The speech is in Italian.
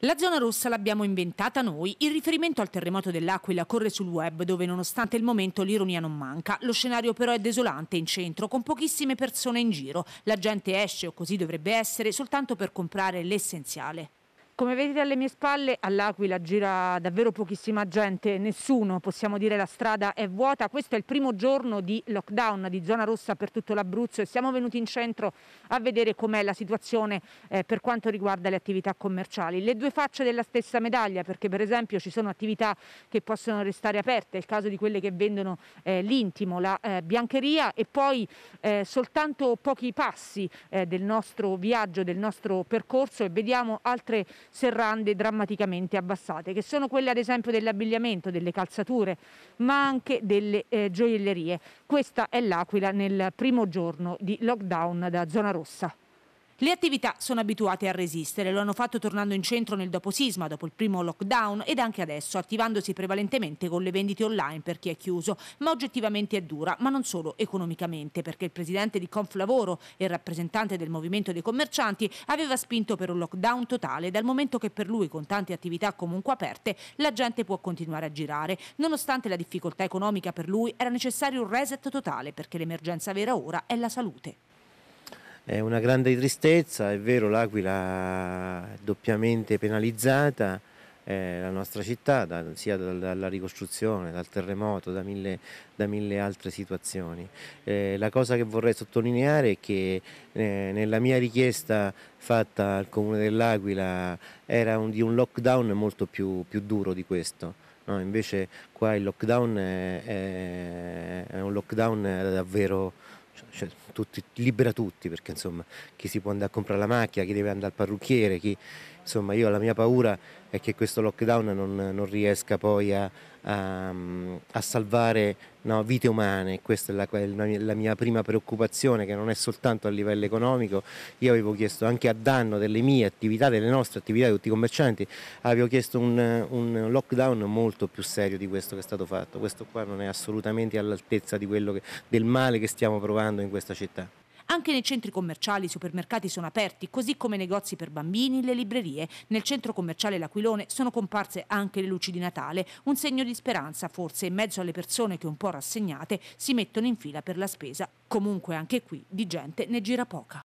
La zona rossa l'abbiamo inventata noi. Il riferimento al terremoto dell'Aquila corre sul web dove nonostante il momento l'ironia non manca. Lo scenario però è desolante in centro con pochissime persone in giro. La gente esce o così dovrebbe essere soltanto per comprare l'essenziale. Come vedete alle mie spalle all'Aquila gira davvero pochissima gente, nessuno, possiamo dire la strada è vuota. Questo è il primo giorno di lockdown, di zona rossa per tutto l'Abruzzo e siamo venuti in centro a vedere com'è la situazione eh, per quanto riguarda le attività commerciali. Le due facce della stessa medaglia perché per esempio ci sono attività che possono restare aperte, è il caso di quelle che vendono eh, l'intimo, la eh, biancheria e poi eh, soltanto pochi passi eh, del nostro viaggio, del nostro percorso e vediamo altre serrande drammaticamente abbassate, che sono quelle ad esempio dell'abbigliamento, delle calzature, ma anche delle eh, gioiellerie. Questa è l'Aquila nel primo giorno di lockdown da zona rossa. Le attività sono abituate a resistere, lo hanno fatto tornando in centro nel doposisma, dopo il primo lockdown ed anche adesso, attivandosi prevalentemente con le vendite online per chi è chiuso, ma oggettivamente è dura, ma non solo economicamente, perché il presidente di Conflavoro e rappresentante del movimento dei commercianti aveva spinto per un lockdown totale, dal momento che per lui, con tante attività comunque aperte, la gente può continuare a girare. Nonostante la difficoltà economica per lui, era necessario un reset totale, perché l'emergenza vera ora è la salute. È una grande tristezza, è vero l'Aquila è doppiamente penalizzata, eh, la nostra città, da, sia dal, dalla ricostruzione, dal terremoto, da mille, da mille altre situazioni. Eh, la cosa che vorrei sottolineare è che eh, nella mia richiesta fatta al Comune dell'Aquila era un, di un lockdown molto più, più duro di questo. No, invece qua il lockdown è, è, è un lockdown davvero cioè, tutti, libera tutti perché insomma chi si può andare a comprare la macchina, chi deve andare al parrucchiere, chi, insomma io la mia paura è che questo lockdown non, non riesca poi a, a, a salvare no, vite umane, questa è la, la, mia prima preoccupazione che non è soltanto a livello economico, io avevo chiesto anche a danno delle mie attività, delle nostre attività di tutti i commercianti, avevo chiesto un, un lockdown molto più serio di questo che è stato fatto, questo qua non è assolutamente all'altezza del male che stiamo provando in questa città. Anche nei centri commerciali i supermercati sono aperti, così come negozi per bambini, le librerie. Nel centro commerciale L'Aquilone sono comparse anche le luci di Natale, un segno di speranza forse in mezzo alle persone che un po' rassegnate si mettono in fila per la spesa. Comunque anche qui di gente ne gira poca.